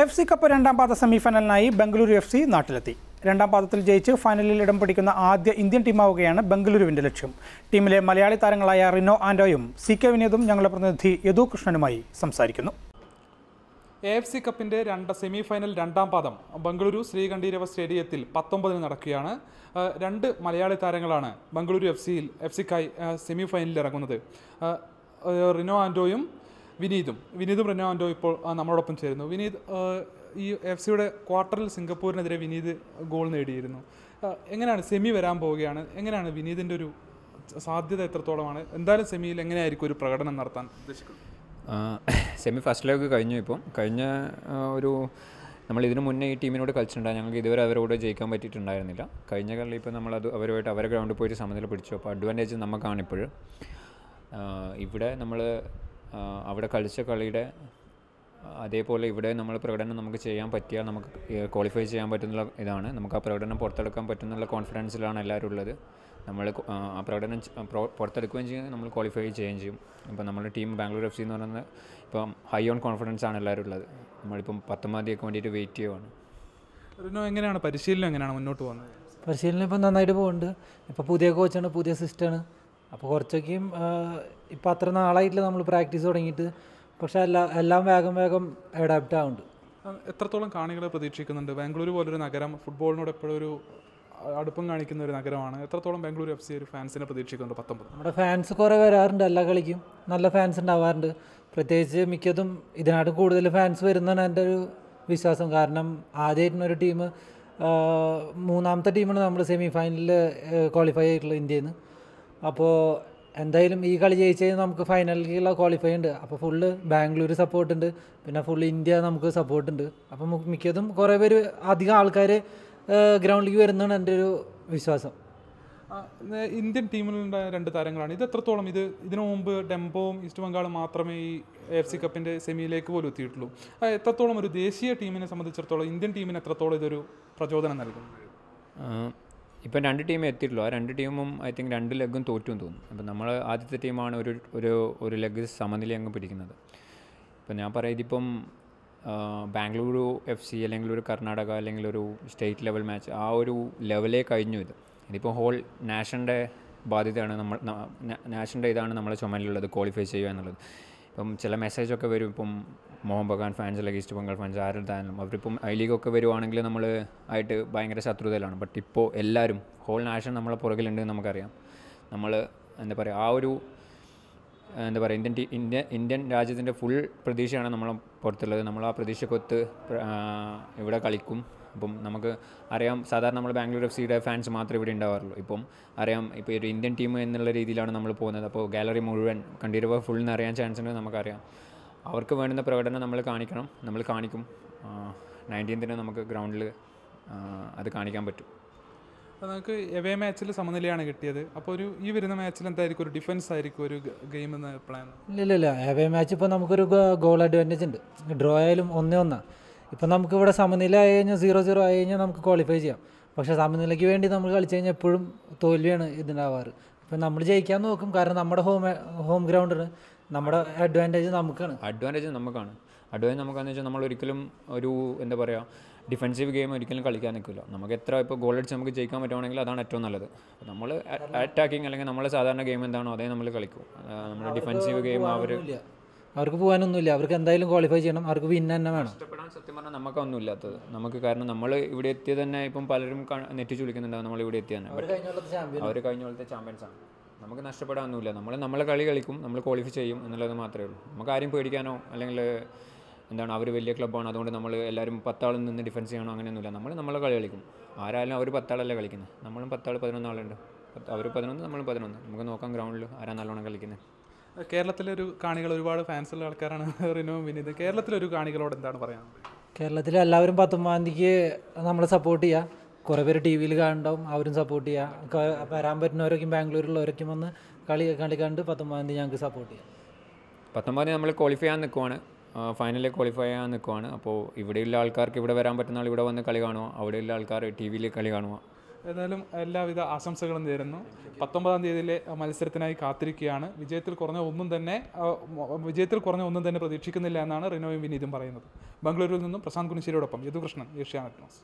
F C cup രണ്ടാം പാദ സെമിഫൈനലിനായി Bengaluru F C നാട്ടിലെത്തി. രണ്ടാം പാദത്തിൽ ജയിച്ച് ഫൈനലിൽ ഇടം പിടിക്കുന്ന ആദ്യ ഇന്ത്യൻ ടീമാവുകയാണ് ബംഗളൂരുവിന്റെ ലക്ഷ്യം. ടീമിലെ മലയാളി താരങ്ങളായ റിനോ ആൻഡോയും സി കെ വിനീതും ഞങ്ങളുടെ പ്രതിനിധി യദു കൃഷ്ണനുമായി സംസാരിക്കുന്നു. എ എഫ് സി കപ്പിന്റെ രണ്ട് സെമിഫൈനൽ രണ്ടാം പാദം ബംഗളൂരു ശ്രീകണ്ഠീരവ സ്റ്റേഡിയത്തിൽ പത്തൊമ്പതിന് നടക്കുകയാണ്. രണ്ട് മലയാളി താരങ്ങളാണ് ബംഗളൂരു എഫ് സിയിൽ എഫ് സിക്കായി സെമിഫൈനലിൽ ഇറങ്ങുന്നത്. റിനോ ആൻഡോയും വിനീതും. വിനീതും പ്രനാൻഡോ ഇപ്പോൾ നമ്മളോടൊപ്പം ചേരുന്നു. വിനീത് ഈ എഫ് സിയുടെ ക്വാർട്ടറിൽ സിംഗപ്പൂരിനെതിരെ വിനീത് ഗോൾ നേടിയിരുന്നു. എങ്ങനെയാണ് സെമി വരാൻ പോവുകയാണ്? എങ്ങനെയാണ് വിനീതിന്റെ ഒരു സാധ്യത എത്രത്തോളമാണ്? എന്തായാലും സെമിയിൽ എങ്ങനെയായിരിക്കും ഒരു പ്രകടനം നടത്താൻ? ഉദ്ദേശിക്കുന്നത് സെമി ഫസ്റ്റ് ലെഗ് കഴിഞ്ഞു ഇപ്പം. കഴിഞ്ഞ ഒരു നമ്മൾ ഇതിനു മുന്നേ ഈ ടീമിനോട് കളിച്ചിട്ടുണ്ടായി ഞങ്ങൾക്ക് ഇതുവരെ അവരോട് ജയിക്കാൻ പറ്റിയിട്ടുണ്ടായിരുന്നില്ല. കഴിഞ്ഞ കളി ഇപ്പോൾ നമ്മളത് അവരുമായിട്ട് അവരെ ഗ്രൗണ്ടിൽ പോയിട്ട് സമനില പിടിച്ചു. അപ്പോൾ അഡ്വാന്റേജ് നമുക്കാണ് ഇപ്പോഴും. ഇവിടെ നമ്മൾ അവിടെ കളിച്ച കളിയുടെ അതേപോലെ ഇവിടെ നമ്മൾ പ്രകടനം നമുക്ക് ചെയ്യാൻ പറ്റിയാൽ നമുക്ക് ക്വാളിഫൈ ചെയ്യാൻ പറ്റുന്ന ഇതാണ്. നമുക്ക് ആ പ്രകടനം പുറത്തെടുക്കാൻ പറ്റുന്നുള്ള കോൺഫിഡൻസിലാണ് എല്ലാവരും ഉള്ളത്. നമ്മൾ ആ പ്രകടനം പുറത്തെടുക്കുകയും ചെയ്യും നമ്മൾ ക്വാളിഫൈ ചെയ്യുകയും ചെയ്യും. ഇപ്പോൾ നമ്മുടെ ടീം ബാംഗ്ലൂർ എഫ് സി എന്ന് പറയുന്നത് ഇപ്പം ഹൈ ഓൺ കോൺഫിഡൻസ് ആണ് എല്ലാവരും ഉള്ളത്. നമ്മളിപ്പം പത്തൊമ്പതാം തീയതിക്ക് വേണ്ടിയിട്ട് വെയിറ്റ് ചെയ്യുവാണ്. റിനോ എങ്ങനെയാണ്? പരിശീലനം എങ്ങനെയാണ് മുന്നോട്ട് പോകുന്നത്? പരിശീലനം ഇപ്പം നന്നായിട്ട് പോകുന്നുണ്ട്. ഇപ്പോൾ പുതിയ കോച്ചാണ് പുതിയ സിസ്റ്റമാണ് അപ്പോൾ കുറച്ചൊക്കെയും ഇപ്പം അത്ര നാളായിട്ടില്ല നമ്മൾ പ്രാക്ടീസ് തുടങ്ങിയിട്ട്. പക്ഷെ എല്ലാ എല്ലാം വേഗം വേഗം അഡാപ്റ്റ് ആവുന്നുണ്ട്. എത്രത്തോളം കാണികളെ പ്രതീക്ഷിക്കുന്നുണ്ട്? ബാംഗ്ലൂർ പോലൊരു നഗരം ഫുട്ബോളിനോട് എപ്പോഴും ഒരു അടുപ്പം കാണിക്കുന്ന ഒരു നഗരമാണ്. എത്രത്തോളം ബാംഗ്ലൂർ എഫ് സി ഒരു ഫാൻസിനെ പ്രതീക്ഷിക്കുന്നുണ്ട് പത്തൊമ്പത്? നമ്മുടെ ഫാൻസ് കുറേ വരാറുണ്ട് എല്ലാ കളിക്കും. നല്ല ഫാൻസ് ഉണ്ടാവാറുണ്ട്. പ്രത്യേകിച്ച് മിക്കതും ഇതിനായിട്ട് കൂടുതൽ ഫാൻസ് വരുന്നതാണ് എന്റെ ഒരു വിശ്വാസം. കാരണം ആദ്യമായിട്ടുള്ള ഒരു ടീം മൂന്നാമത്തെ ടീമാണ് നമ്മൾ സെമി ഫൈനലിൽ ക്വാളിഫൈ ആയിട്ടുള്ളത് ഇന്ത്യയിൽ നിന്ന്. അപ്പോൾ എന്തായാലും ഈ കളി ജയിച്ച് കഴിഞ്ഞാൽ നമുക്ക് ഫൈനലിലേക്കുള്ള ക്വാളിഫൈ ഉണ്ട്. അപ്പോൾ ഫുള്ള് ബാംഗ്ലൂർ സപ്പോർട്ട് ഉണ്ട്. പിന്നെ ഫുള്ള് ഇന്ത്യ നമുക്ക് സപ്പോർട്ട് ഉണ്ട്. അപ്പോൾ നമുക്ക് മിക്കതും കുറേ പേര് അധികം ആൾക്കാർ ഗ്രൗണ്ടിലേക്ക് വരുന്നതാണ് എന്റെ ഒരു വിശ്വാസം. ഇന്ത്യൻ ടീമിലുണ്ട രണ്ട് താരങ്ങളാണ്. ഇത് എത്രത്തോളം? ഇത് ഇതിനു മുമ്പ് ഡെംബോവും ഈസ്റ്റ് ബംഗാളും മാത്രമേ ഈ എഫ് സി കപ്പിന്റെ സെമിയിലേക്ക് പോലും എത്തിയിട്ടുള്ളൂ. എത്രത്തോളം ഒരു ദേശീയ ടീമിനെ സംബന്ധിച്ചിടത്തോളം ഇന്ത്യൻ ടീമിന് എത്രത്തോളം ഇതൊരു പ്രചോദനം നൽകും? ഇപ്പം രണ്ട് ടീമേ എത്തിയിട്ടുള്ളൂ. ആ രണ്ട് ടീമും ഐ തിങ്ക് രണ്ട് ലെഗും തോറ്റും തോന്നും അപ്പം നമ്മൾ ആദ്യത്തെ ടീമാണ് ഒരു ഒരു ഒരു ലെഗ് സമനില അങ്ങ് പിടിക്കുന്നത്. ഇപ്പം ഞാൻ പറയാം ഇതിപ്പം ബാംഗ്ലൂരു എഫ് സി അല്ലെങ്കിൽ ഒരു കർണാടക അല്ലെങ്കിൽ ഒരു സ്റ്റേറ്റ് ലെവൽ മാച്ച് ആ ഒരു ലെവലേ കഴിഞ്ഞു ഇത്. ഇതിപ്പോൾ ഹോൾ നാഷന്റെ ബാധ്യതയാണ് നമ്മൾ നാഷന്റെ ഇതാണ് നമ്മളെ ചുമലിലുള്ളത് ക്വാളിഫൈ ചെയ്യുക എന്നുള്ളത്. ഇപ്പം ചില മെസ്സേജൊക്കെ വരും. ഇപ്പം മോഹൻ ബഗാൻ ഫാൻസ് അല്ലെങ്കിൽ ഈസ്റ്റ് ബംഗാൾ ഫാൻസ് ആരുടെയായാലും അവരിപ്പം ഐ ലീഗൊക്കെ വരുവാണെങ്കിൽ നമ്മൾ ആയിട്ട് ഭയങ്കര ശത്രുതയിലാണ്. ബട്ട് ഇപ്പോൾ എല്ലാവരും ഹോൾ നാഷൻ നമ്മളെ പുറകിലുണ്ടെന്ന് നമുക്കറിയാം. നമ്മൾ എന്താ പറയുക ആ ഒരു എന്താ പറയുക ഇന്ത്യൻ ടീ ഇന്ത്യ ഇന്ത്യൻ രാജ്യത്തിന്റെ ഫുൾ പ്രതീക്ഷയാണ് നമ്മൾ പുറത്തുള്ളത്. നമ്മൾ ആ പ്രതീക്ഷക്കൊത്ത് പ്ര- ഇവിടെ കളിക്കും. അപ്പം നമുക്ക് അറിയാം സാധാരണ നമ്മൾ ബാംഗ്ലൂർ എഫ് സിയുടെ ഫാൻസ് മാത്രമേ ഇവിടെ ഉണ്ടാവാറുള്ളൂ. ഇപ്പം അറിയാം ഇപ്പോൾ ഒരു ഇന്ത്യൻ ടീം എന്നുള്ള രീതിയിലാണ് നമ്മൾ പോകുന്നത്. അപ്പോൾ ഗാലറി മുഴുവൻ കണ്ടിരുവ ഫുൾ എന്ന് അറിയാൻ ചാൻസ് ഉണ്ട് നമുക്കറിയാം. അവർക്ക് വേണ്ടുന്ന പ്രകടനം നമ്മൾ കാണിക്കണം. നമ്മൾ കാണിക്കും. നയന്റീൻത്തിന് നമുക്ക് ഗ്രൗണ്ടിൽ അത് കാണിക്കാൻ പറ്റും. നമുക്ക് എവേ മാച്ചിൽ സമനിലയാണ് കിട്ടിയത്. അപ്പോൾ ഒരു ഈ വരുന്ന മാച്ചിൽ എന്തായിരിക്കും? ഒരു ഡിഫൻസ് ആയിരിക്കും ഒരു ഗെയിം എന്ന പ്ലാൻ ഇല്ല ഇല്ല ഇല്ല എവേ മാച്ച് ഇപ്പോൾ നമുക്കൊരു ഗോൾ അഡ്വാന്റേജ് ഉണ്ട്. ഡ്രോ ആയാലും ഒന്നേ ഒന്നാണ് ഇപ്പം നമുക്ക് ഇവിടെ സമനില ആയി കഴിഞ്ഞാൽ സീറോ സീറോ ആയി കഴിഞ്ഞാൽ നമുക്ക് ക്വാളിഫൈ ചെയ്യാം. പക്ഷേ സമനിലയ്ക്ക് വേണ്ടി നമ്മൾ കളിച്ചു കഴിഞ്ഞാൽ എപ്പോഴും തോൽവിയാണ് ഇതിനാവാറ്. ഇപ്പം നമ്മൾ ജയിക്കാൻ നോക്കും. കാരണം നമ്മുടെ ഹോം ഹോം ഗ്രൗണ്ടാണ് നമ്മുടെ അഡ്വാന്റേജ് നമുക്കാണ്. അഡ്വാന്റേജ് നമുക്കാണ്. അഡ്വാന്റേജ് നമുക്കാണെന്ന് വെച്ചാൽ നമ്മൾ ഒരിക്കലും ഒരു എന്താ പറയുക ഡിഫെൻസീവ് ഗെയിം ഒരിക്കലും കളിക്കാൻ നിൽക്കില്ല. നമുക്ക് എത്ര ഇപ്പോൾ ഗോൾ അടിച്ച് നമുക്ക് ജയിക്കാൻ പറ്റുവാണെങ്കിൽ അതാണ് ഏറ്റവും നല്ലത്. നമ്മൾ അറ്റാക്കിങ് അല്ലെങ്കിൽ നമ്മൾ സാധാരണ ഗെയിം എന്താണോ അതേ നമ്മൾ കളിക്കും. നമ്മുടെ ഡിഫൻസീവ് ഗെയിം അവർ അവർക്ക് പോകാനൊന്നുമില്ല. അവർക്ക് എന്തായാലും ക്വാളിഫൈ ചെയ്യണം. അവർക്ക് വിൻ തന്നെ വേണം. ഇഷ്ടപ്പെടാൻ സത്യം പറഞ്ഞാൽ നമുക്കൊന്നും ഇല്ലാത്തത്. നമുക്ക് കാരണം നമ്മൾ ഇവിടെ എത്തിയത് തന്നെ ഇപ്പം പലരും നെറ്റി നെറ്റിച്ച് വിളിക്കുന്നുണ്ടാവും നമ്മൾ ഇവിടെ എത്തിയത് തന്നെ. അവർ കഴിഞ്ഞ പോലത്തെ ചാമ്പ്യൻസ് ആണ്. നമുക്ക് നഷ്ടപ്പെടാനൊന്നുമില്ല. നമ്മൾ നമ്മളെ കളി കളിക്കും. നമ്മൾ ക്വാളിഫൈ ചെയ്യും എന്നുള്ളത് മാത്രമേ ഉള്ളൂ. നമുക്ക് ആരും പേടിക്കാനോ അല്ലെങ്കിൽ എന്താണ് അവർ വലിയ ക്ലബ്ബാണ്. അതുകൊണ്ട് നമ്മൾ എല്ലാവരും പത്താൾ നിന്ന് ഡിഫൻസ് ചെയ്യണോ അങ്ങനെയൊന്നുമില്ല. നമ്മൾ നമ്മളെ കളി കളിക്കും. ആരായാലും അവർ പത്താളല്ലേ കളിക്കുന്നത് നമ്മളും പത്താൾ പതിനൊന്നാളുണ്ട്. അവർ പതിനൊന്ന് നമ്മളും പതിനൊന്ന്. നമുക്ക് നോക്കാം ഗ്രൗണ്ടിൽ ആരാ നല്ലോണം കളിക്കുന്നത് കേരളത്തിലെ ഒരു കാണികൾ ഒരുപാട് ഫാൻസുള്ള ഉള്ള ആൾക്കാരാണ് റിനോ വിനീത്. കേരളത്തിലെ ഒരു കാണികളോട് എന്താണ് പറയാനുള്ളത് കേരളത്തിൽ എല്ലാവരും പത്തൊമ്പതാം തീയതിക്ക് നമ്മളെ സപ്പോർട്ട് ചെയ്യുക കുറേ പേര് ടി വിയിൽ കാണുണ്ടാവും അവരും സപ്പോർട്ട് ചെയ്യുക വരാൻ പറ്റുന്നവരൊക്കെ ബാംഗ്ലൂരിലുള്ളവരൊക്കെ വന്ന് കളി കളി കണ്ട് പത്തൊമ്പതാം തീയതി ഞങ്ങൾക്ക് സപ്പോർട്ട് ചെയ്യാം. പത്തൊമ്പതാം തീയതി നമ്മൾ ക്വാളിഫൈ ചെയ്യാൻ നിൽക്കുവാണ് ഫൈനലിൽ ക്വാളിഫൈ ചെയ്യാൻ നിൽക്കുവാണ് അപ്പോൾ ഇവിടെയുള്ള ആൾക്കാർക്ക് ഇവിടെ വരാൻ പറ്റുന്ന ആൾ ഇവിടെ വന്ന് കളി കാണുക. അവിടെയുള്ള ആൾക്കാർ ടി വിയിൽ കളി കാണുക. ഏതായാലും എല്ലാവിധ ആശംസകളും നേരുന്നു. പത്തൊമ്പതാം തീയതിയിലെ മത്സരത്തിനായി കാത്തിരിക്കുകയാണ്. വിജയത്തിൽ കുറഞ്ഞ ഒന്നും തന്നെ വിജയത്തിൽ കുറഞ്ഞ ഒന്നും തന്നെ പ്രതീക്ഷിക്കുന്നില്ല എന്നാണ് റിനോയും വിനീതും പറയുന്നത്. ബംഗളൂരുവിൽ നിന്നും പ്രശാന്ത് കുനിശ്ശേരിയോടൊപ്പം യദുകൃഷ്ണൻ ഏഷ്യാനെറ്റ് ന്യൂസ്.